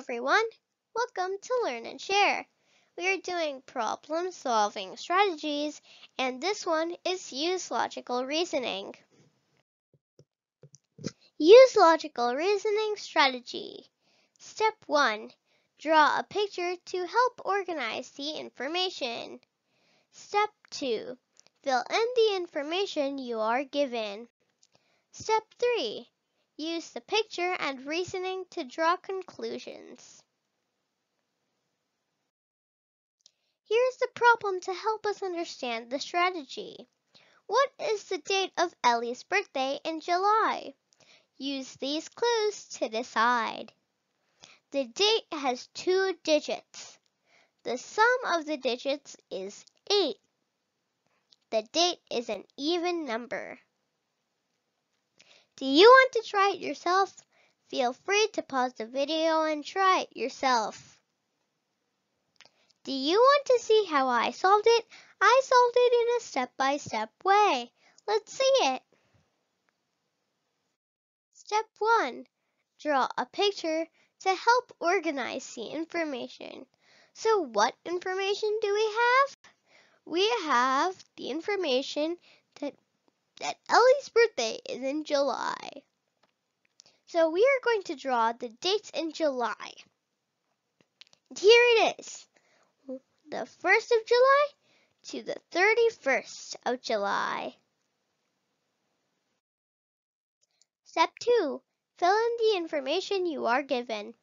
everyone. Welcome to Learn and Share. We are doing problem solving strategies and this one is use logical reasoning. Use logical reasoning strategy. Step 1. Draw a picture to help organize the information. Step 2. Fill in the information you are given. Step 3. Use the picture and reasoning to draw conclusions. Here's the problem to help us understand the strategy. What is the date of Elly's birthday in July? Use these clues to decide. The date has two digits. The sum of the digits is 8. The date is an even number. Do you want to try it yourself? Feel free to pause the video and try it yourself. Do you want to see how I solved it? I solved it in a step-by-step -step way. Let's see it. Step 1. Draw a picture to help organize the information. So what information do we have? We have the information that that Elly's birthday is in July. So we are going to draw the dates in July. And here it is. The 1st of July to the 31st of July. Step 2. Fill in the information you are given.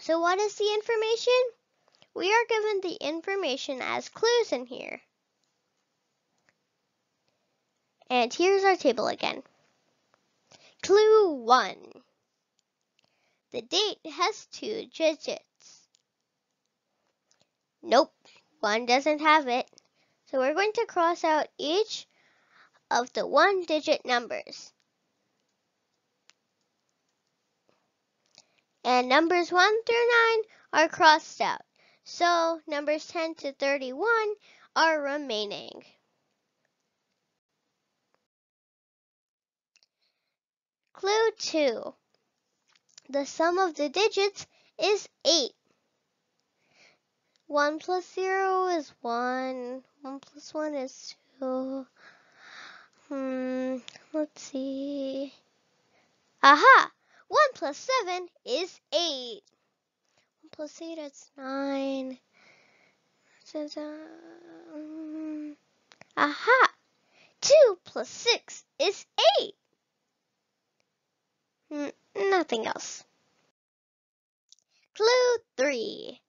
So what is the information? We are given the information as clues in here. And here's our table again. Clue 1. The date has two digits. Nope, one doesn't have it. So we're going to cross out each of the one digit numbers. And numbers 1 through 9 are crossed out. So numbers 10 to 31 are remaining. Clue 2. The sum of the digits is 8. 1 plus 0 is 1. 1 plus 1 is 2. Hmm, let's see. Aha! 1 plus 7 is 8. 1 plus 8 is 9. Um, aha! 2 plus 6 is 8. Nothing else. Clue 3.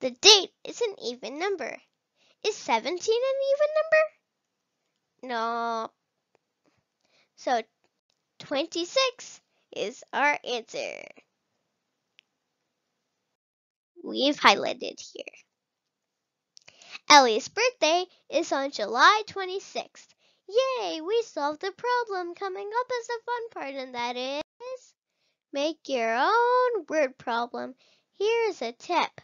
The date is an even number. Is 17 an even number? No. So 26 is our answer. We've highlighted here. Elly's birthday is on July 26th. Yay, we solved the problem. Coming up is the fun part, and that is make your own word problem. Here's a tip.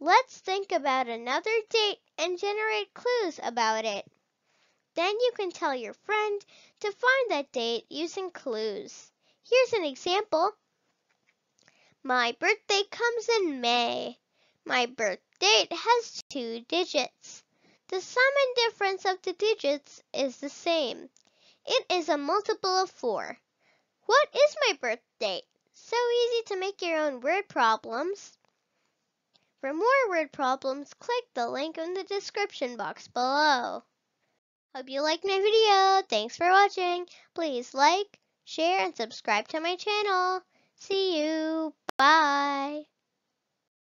Let's think about another date and generate clues about it. Then you can tell your friend to find that date using clues. Here's an example. My birthday comes in May. My birth date has two digits. The sum and difference of the digits is the same. It is a multiple of 4. What is my birth date? So easy to make your own word problems. For more word problems, click the link in the description box below. Hope you liked my video. Thanks for watching. Please like, share, and subscribe to my channel. See you. Bye.